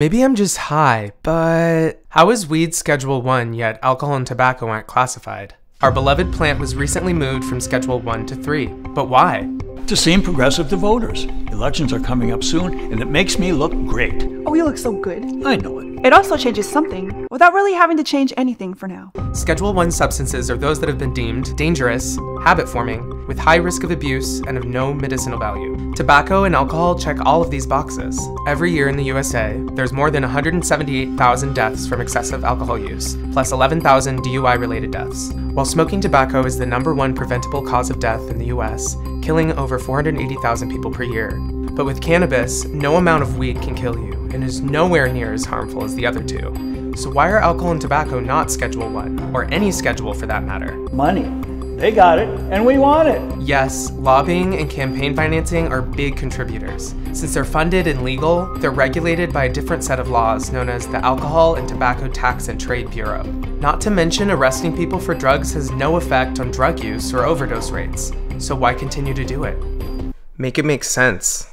Maybe I'm just high, but how is weed Schedule 1 yet alcohol and tobacco aren't classified? Our beloved plant was recently moved from Schedule 1 to 3, but why? To seem progressive to voters. Elections are coming up soon, and it makes me look great. Oh, you look so good. I know it. It also changes something without really having to change anything for now. Schedule 1 substances are those that have been deemed dangerous, habit forming, with high risk of abuse, and of no medicinal value. Tobacco and alcohol check all of these boxes. Every year in the USA, there's more than 178,000 deaths from excessive alcohol use, plus 11,000 DUI related deaths. While smoking tobacco is the number one preventable cause of death in the US, killing over 480,000 people per year. But with cannabis, no amount of weed can kill you, and is nowhere near as harmful as the other two. So why are alcohol and tobacco not Schedule 1, or any schedule for that matter? Money. They got it, and we want it. Yes, lobbying and campaign financing are big contributors. Since they're funded and legal, they're regulated by a different set of laws known as the Alcohol and Tobacco Tax and Trade Bureau. Not to mention, arresting people for drugs has no effect on drug use or overdose rates. So why continue to do it? Make it make sense.